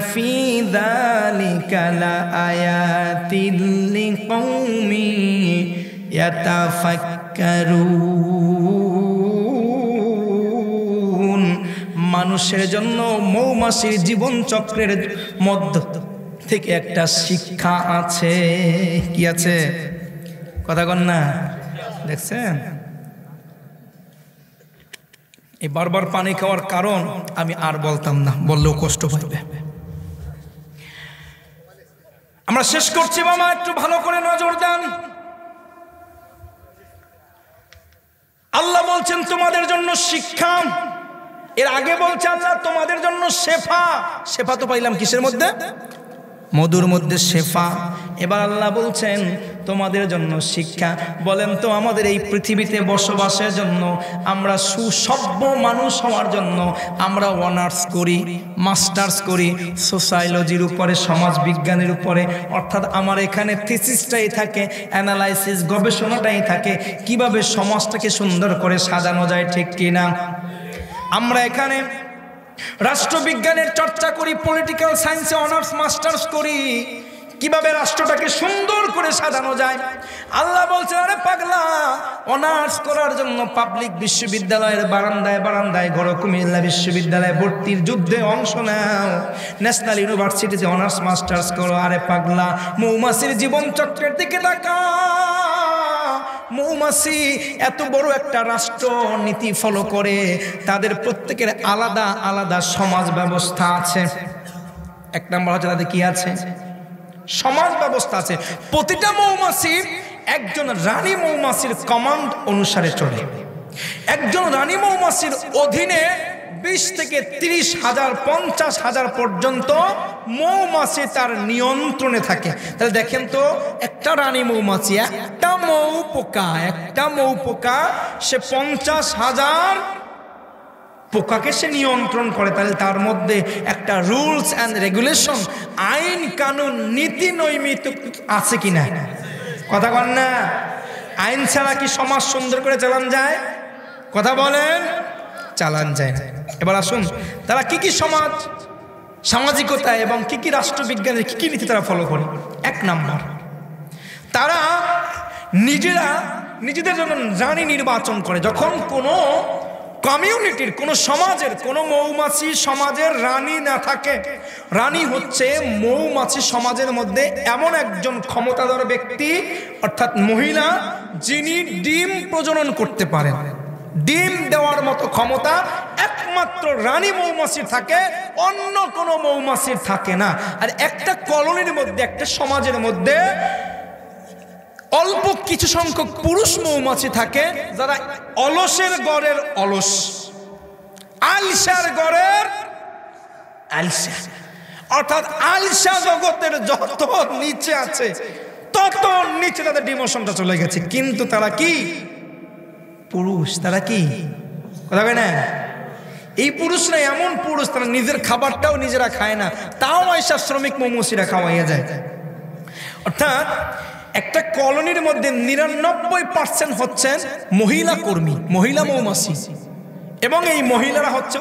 মানুষের জন্য মৌমাছির জীবন চক্রের মধ্য থেকে একটা শিক্ষা আছে। কি আছে? কথা কন না। দেখছেন? এই বারবার পানি খাওয়ার কারণ আমি আর বলতাম না, বললেও কষ্ট পাইবে আমরা শেষ করছি মামা, একটু ভালো করে নজর দেন। আল্লাহ বলছেন, তোমাদের জন্য শিক্ষা এর আগে বলছে আল্লাহ, তোমাদের জন্য শেফা। শেফা তো পাইলাম কিসের মধ্যে? মধুর মধ্যে শেফা। এবার আল্লাহ বলছেন, তোমাদের জন্য শিক্ষা। বলেন তো, আমাদের এই পৃথিবীতে বসবাসের জন্য, আমরা সুসভ্য মানুষ হওয়ার জন্য, আমরা অনার্স করি, মাস্টার্স করি, সোসাইলজির উপরে সমাজ বিজ্ঞানের উপরে। অর্থাৎ আমার এখানে থিসিসটাই থাকে, অ্যানালাইসিস গবেষণাটাই থাকে, কীভাবে সমাজটাকে সুন্দর করে সাজানো যায় ঠিক কিনা? আমরা এখানে রাষ্ট্রবিজ্ঞানের চর্চা করি পলিটিক্যাল সায়েন্সে অনার্স মাস্টার্স করি। কীভাবে রাষ্ট্রটাকে সুন্দর করে সাজানো যায়? আল্লাহ বলছে আরে পাগলা অনার্স করার জন্য পাবলিক বিশ্ববিদ্যালয়ের বারান্দায় বারান্দায় গড় কুমিল্লা বিশ্ববিদ্যালয়ে ভর্তির যুদ্ধে অংশ নাও। ন্যাশনাল ইউনিভার্সিটিতে অনার্স মাস্টার্স করো। আরে পাগলা, মৌমাছির জীবন চক্রের দিকে তাকা মৌমাছি এত বড় একটা রাষ্ট্র নীতি ফলো করে, তাদের প্রত্যেকের আলাদা আলাদা সমাজ ব্যবস্থা আছে। এক নম্বর হচ্ছে তাদের কি আছে? সমাজ ব্যবস্থা আছে। প্রতিটা মৌমাছি একজন রানী মৌমাছির কমান্ড অনুসারে চলে। একজন রানী মৌমাছির অধীনে বিশ থেকে তিরিশ হাজার, পঞ্চাশ হাজার পর্যন্ত মৌমাছি তার নিয়ন্ত্রণে থাকে। তাহলে দেখেন তো, একটা রানী মৌমাছি, একটা মৌ পোকা, একটা মৌ পোকা, সে পঞ্চাশ হাজার পোকাকে সে নিয়ন্ত্রণ করে। তাহলে তার মধ্যে একটা রুলস অ্যান্ড রেগুলেশন, আইন, কানুন, নীতি নৈমিত আছে কিনা কথা বল না। আইন ছাড়া কি সমাজ সুন্দর করে চালান যায়? কথা বলেন। চালান যায়। না এবার আসুন, তারা কি কি সমাজ, সামাজিকতা এবং কি কি রাষ্ট্রবিজ্ঞানের কি কি নীতি তারা ফলো করে? এক নাম্বার, তারা নিজেরা নিজেদের জন্য রানী নির্বাচন করে। যখন কোনো কমিউনিটির, কোনো সমাজের, কোনো মৌমাছি সমাজের রানী না থাকে, রানী হচ্ছে মৌমাছি সমাজের মধ্যে এমন একজন ক্ষমতাধর ব্যক্তি, অর্থাৎ মহিলা, যিনি ডিম প্রজনন করতে পারেন। ডিম দেওয়ার মতো ক্ষমতা একমাত্র রানী মৌমাছির থাকে, অন্য কোনো মৌমাছির থাকে না। আর একটা কলোনির মধ্যে, একটা সমাজের মধ্যে অল্প কিছু সংখ্যক পুরুষ মৌমাছি থাকে, যারা অলসের গড়ের অলস। আলসার গড়ের আলসা অর্থাৎ আলসা জগতের যত নিচে আছে, তত নিচে তাদের ডিমোশনটা চলে গেছে। কিন্তু তারা কি? পুরুষ, তারা কি? কথা না? এই পুরুষ না, এমন পুরুষ, তারা নিজের খাবারটাও নিজেরা খায় না, তাও আয়সা শ্রমিক মৌমসিরা খাওয়াইয়া যায়। অর্থাৎ, একটা কলোনির মধ্যে নিরানব্বই পার্সেন্ট হচ্ছেন মহিলা কর্মী, মহিলা মৌমাছি। এবং এই মহিলারা হচ্ছে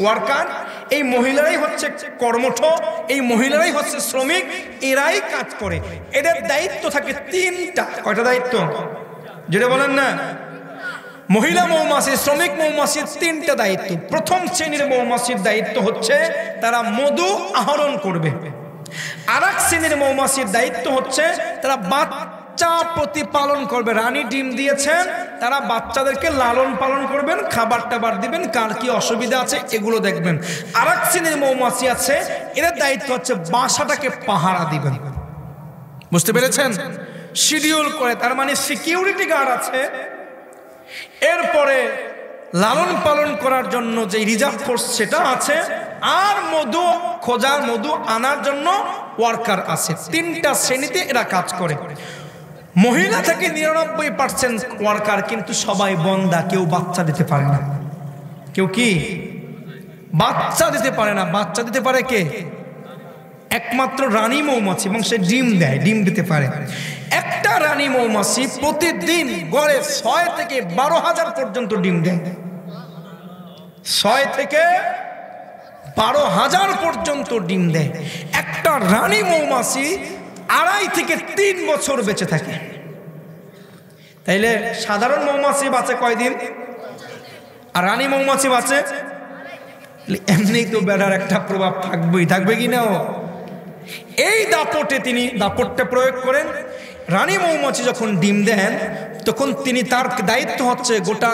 ওয়ার্কার এই মহিলারাই হচ্ছে কর্মঠ, এই মহিলারাই হচ্ছে শ্রমিক, এরাই কাজ করে। এদের দায়িত্ব থাকে তিনটা। কয়টা দায়িত্ব? যেটা বলেন না। মহিলা মৌমাছি, শ্রমিক মৌমাছির তিনটা দায়িত্ব। প্রথম শ্রেণির মৌমাছির দায়িত্ব হচ্ছে তারা মধু আহরণ করবে। আর এক শ্রেণির মৌমাছির দায়িত্ব হচ্ছে তারা বাচ্চা প্রতিপালন করবে। রানী ডিম দিয়েছেন, তারা বাচ্চাদেরকে লালন পালন করবেন, খাবার টাবার দিবেন, কার কি অসুবিধা আছে এগুলো দেখবেন। আর এক শ্রেণির মৌমাছি আছে, এদের দায়িত্ব হচ্ছে বাসাটাকে পাহারা দিবেন। বুঝতে পেরেছেন? শিডিউল করে, তার মানে সিকিউরিটি গার্ড আছে এরপরে লালন পালন করার জন্য যে রিজার্ভ ফোর্স সেটা আছে, আর মধু, খোঁজার মধু আনার জন্য ওয়ার্কার আছে। তিনটা শ্রেণীতে এরা কাজ করে। মহিলা থেকে নিরানব্বই পার্সেন্ট ওয়ার্কার কিন্তু সবাই বন্দা, কেউ বাচ্চা দিতে পারে না। কেউ কি? বাচ্চা দিতে পারে না। বাচ্চা দিতে পারে কে? একমাত্র রানী মৌমাছি এবং সে ডিম দেয়, ডিম দিতে পারে। একটা রানী মৌমাছি প্রতিদিন গড়ে ছয় থেকে বারো হাজার পর্যন্ত ডিম দেয়। ছয় থেকে বারো হাজার পর্যন্ত ডিম দেয়। একটা রানী মৌমাছি আড়াই থেকে তিন বছর বেঁচে থাকে। তাইলে সাধারণ মৌমাছি বাঁচে কয়দিন? আর রানী মৌমাছি বাঁচে? এমনি তো বেড়ার একটা প্রভাব থাকবেই। থাকবে কি না এই দাপটে তিনি দাপটটা প্রয়োগ করেন। রানী মৌমাছি যখন ডিম দেন, তখন তিনি তার দায়িত্ব হচ্ছে গোটা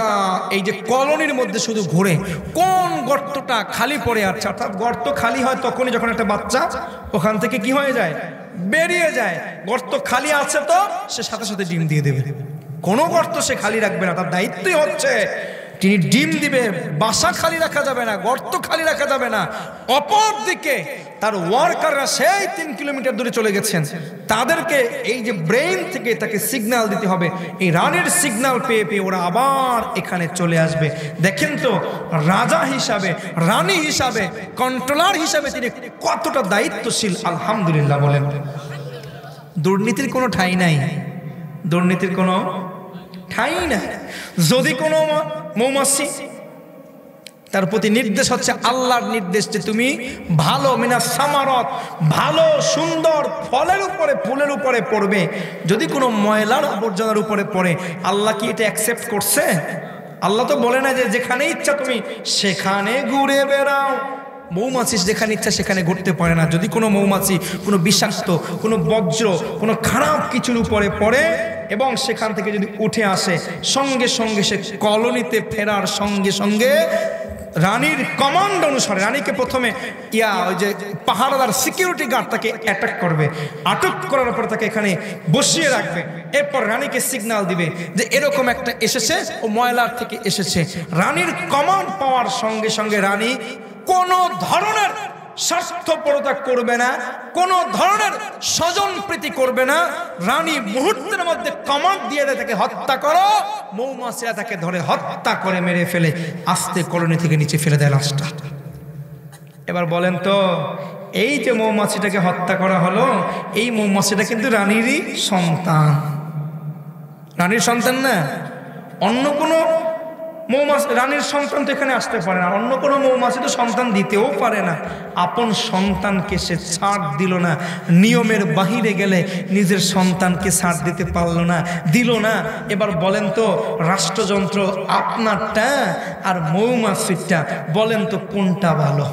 এই যে কলোনির মধ্যে শুধু ঘুরে, কোন গর্তটা খালি পড়ে আছে, অর্থাৎ গর্ত খালি হয় তখনই যখন একটা বাচ্চা ওখান থেকে কি হয়ে যায়? বেরিয়ে যায়। গর্ত খালি আছে তো, সে সাথে সাথে ডিম দিয়ে দেবে। কোনো গর্ত সে খালি রাখবে না, তার দায়িত্বই হচ্ছে তিনি ডিম দিবে, বাসা খালি রাখা যাবে না, গর্ত খালি রাখা যাবে না। অপর দিকে তার ওয়ার্কাররা সেই তিন কিলোমিটার দূরে চলে গেছেন। তাদেরকে এই যে ব্রেইন থেকে তাকে সিগনাল দিতে হবে, এই রানের সিগনাল পেয়ে পেয়ে ওরা আবার এখানে চলে আসবে। দেখেন তো, রাজা হিসাবে, রানী হিসাবে কন্ট্রোলার হিসাবে তিনি কতটা দায়িত্বশীল, আলহামদুলিল্লাহ বলেন। দুর্নীতির কোনো ঠাঁই নাই। দুর্নীতির কোনো ঠাঁই নাই। যদি কোনো মৌমাছি। তার প্রতি নির্দেশ হচ্ছে আল্লাহর নির্দেশ যে তুমি ভালো মিনা সামারত, ভালো সুন্দর ফলের উপরে, ফুলের উপরে পড়বে। যদি কোনো ময়লার আবর্জনার উপরে পড়ে, আল্লাহ কি এটা অ্যাকসেপ্ট করছে? আল্লাহ তো বলে না যে যেখানে ইচ্ছা তুমি সেখানে ঘুরে বেড়াও। মৌমাছি যেখানে ইচ্ছা সেখানে ঘুরতে পারে না। যদি কোনো মৌমাছি, কোনো বিষাক্ত, কোনো বজ্র, কোনো খারাপ কিছুর উপরে পড়ে এবং সেখান থেকে যদি উঠে আসে, সঙ্গে সঙ্গে সে কলোনিতে ফেরার সঙ্গে সঙ্গে রানীর কমান্ড অনুসারে, রানীকে প্রথমে ইয়া, ওই যে পাহাড়দার সিকিউরিটি গার্ড তাকে অ্যাটাক করবে। আটক করার পর তাকে এখানে বসিয়ে রাখবে। এরপর রানীকে সিগন্যাল দিবে যে এরকম একটা এসেছে ও ময়লার থেকে এসেছে। রানীর কমান্ড পাওয়ার সঙ্গে সঙ্গে রানী কোনো ধরনের স্বার্থপরতা করবে না, কোনো ধরনের স্বজন প্রীতি করবে না। রানী মুহূর্তের মধ্যে দিয়ে দেয় তাকে হত্যা করো, মৌমাছিরা তাকে ধরে হত্যা করে মেরে ফেলে, আস্তে কলোনি থেকে নিচে ফেলে দেয় লাশটা। এবার বলেন তো, এই যে মৌমাছিটাকে হত্যা করা হলো, এই মৌমাছিটা কিন্তু রানীরই সন্তান। রানীর সন্তান না, অন্য কোনো মৌমাছি, রানীর সন্তান তো এখানে আসতে পারে না। অন্য কোনো মৌমাছি তো সন্তান দিতেও পারে না। আপন সন্তানকে সে ছাড় দিল না। নিয়মের বাহিরে গেলে নিজের সন্তানকে ছাড় দিতে পারল না, দিল না। এবার বলেন তো, রাষ্ট্রযন্ত্র আপনারটা আর মৌমাছিটা বলেন তো কোনটা ভালো?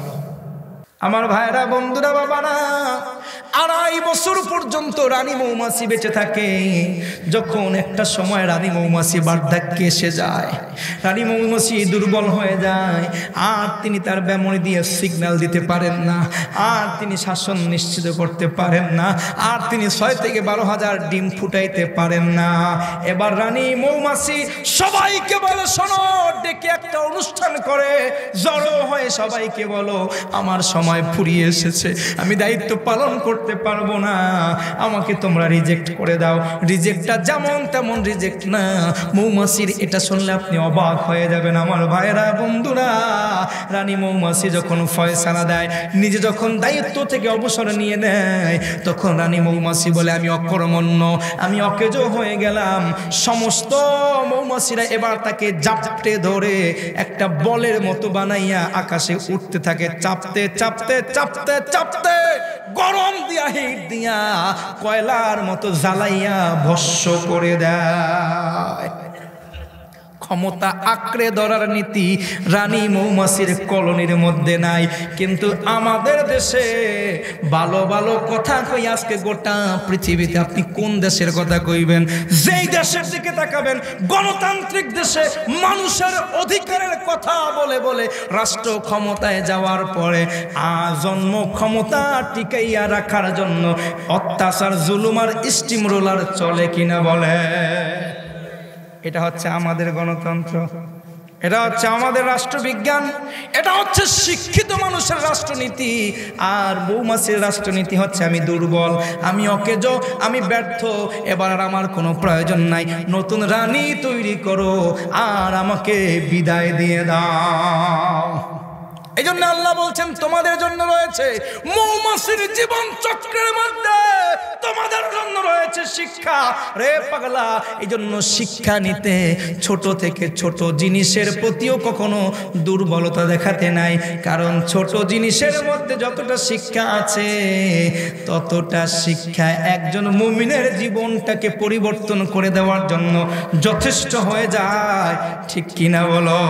আমার ভাইরা, বন্ধুরা, বাবারা আড়াই বছর পর্যন্ত রানী মৌমাছি বেঁচে থাকে। যখন একটা সময় রানী মৌমাছি বার্ধক্যে এসে যায়, রানী মৌমাছি দুর্বল হয়ে যায়, আর তিনি তার ব্যামনি দিয়ে সিগন্যাল দিতে পারেন না, আর তিনি শাসন নিশ্চিত করতে পারেন না, আর তিনি ছয় থেকে বারো হাজার ডিম ফুটাইতে পারেন না। এবার রানী মৌমাছি সবাইকে বলে, শোনো, ডেকে একটা অনুষ্ঠান করে, জড়ো হয়ে সবাইকে বলো, আমার সময় ফুরিয়ে এসেছে, আমি দায়িত্ব পালন করতে পারব না, আমাকে তোমরা রিজেক্ট করে দাও। রিজেক্টটা যেমন তেমন রিজেক্ট না। মৌমাছির এটা শুনলে আপনি অবাক হয়ে যাবেন। আমার ভাইরা বন্ধুরা, রানী মৌমাছি যখন ফয়সালা দেয়, নিজে যখন দায়িত্ব থেকে অবসর নিয়ে নেয়, তখন রানী মৌমাছি বলে, আমি অকর্মণ্য, আমি অকেজো হয়ে গেলাম। সমস্ত মৌমাছিরা এবার তাকে জাপটে ধরে একটা বলের মতো বানাইয়া আকাশে উঠতে থাকে। চাপতে চাপতে চাপতে চাপতে, গরম দিয়া হিট দিয়া কয়লার মতো জ্বালাইয়া ভস্য করে দেয়। ক্ষমতা আঁকড়ে ধরার নীতি রানী মৌমাছির কলোনির মধ্যে নাই। কিন্তু আমাদের দেশে ভালো ভালো কথা কই আজকে গোটা পৃথিবীতে আপনি কোন দেশের কথা কইবেন? যেই দেশের দিকে তাকাবেন, গণতান্ত্রিক দেশে মানুষের অধিকারের কথা বলে বলে রাষ্ট্র ক্ষমতায় যাওয়ার পরে আজন্ম ক্ষমতা টিকাইয়া রাখার জন্য অত্যাচার জুলুমার স্টিম রোলার চলে কিনা বলে? এটা হচ্ছে আমাদের গণতন্ত্র। এটা হচ্ছে আমাদের রাষ্ট্রবিজ্ঞান। এটা হচ্ছে শিক্ষিত মানুষের রাষ্ট্রনীতি। আর বৌমাসির রাষ্ট্রনীতি হচ্ছে আমি দুর্বল, আমি অকেজ, আমি ব্যর্থ। এবার আর আমার কোনো প্রয়োজন নাই। নতুন রানী তৈরি করো, আর আমাকে বিদায় দিয়ে দাও। এই জন্য আল্লাহ বলছেন, তোমাদের জন্য রয়েছে মৌমাছির জীবন চক্রের মধ্যে। তোমাদের জন্য রয়েছে শিক্ষা। রে পাগলা এই জন্য শিক্ষা নিতে ছোট থেকে ছোট জিনিসের প্রতিও কখনো দুর্বলতা দেখাতে নাই। কারণ ছোট জিনিসের মধ্যে যতটা শিক্ষা আছে, ততটা শিক্ষা একজন মুমিনের জীবনটাকে পরিবর্তন করে দেওয়ার জন্য যথেষ্ট হয়ে যায়। ঠিক কিনা বলো?